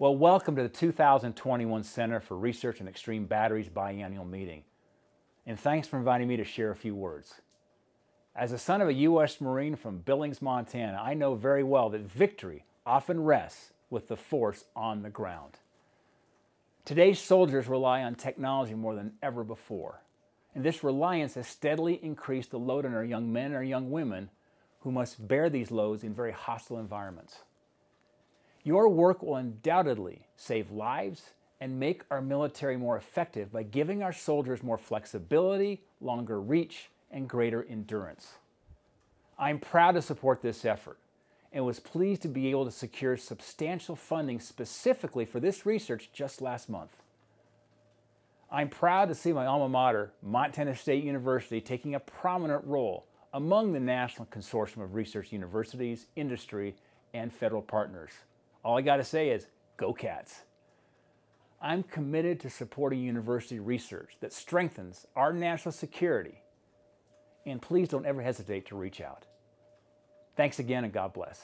Well, welcome to the 2021 Center for Research in Extreme Batteries biannual meeting. And thanks for inviting me to share a few words. As a son of a U.S. Marine from Billings, Montana, I know very well that victory often rests with the force on the ground. Today's soldiers rely on technology more than ever before. And this reliance has steadily increased the load on our young men and our young women who must bear these loads in very hostile environments. Your work will undoubtedly save lives and make our military more effective by giving our soldiers more flexibility, longer reach, and greater endurance. I'm proud to support this effort and was pleased to be able to secure substantial funding specifically for this research just last month. I'm proud to see my alma mater, Montana State University, taking a prominent role among the National Consortium of Research Universities, industry, and federal partners. All I got to say is, go cats. I'm committed to supporting university research that strengthens our national security. And please don't ever hesitate to reach out. Thanks again and God bless.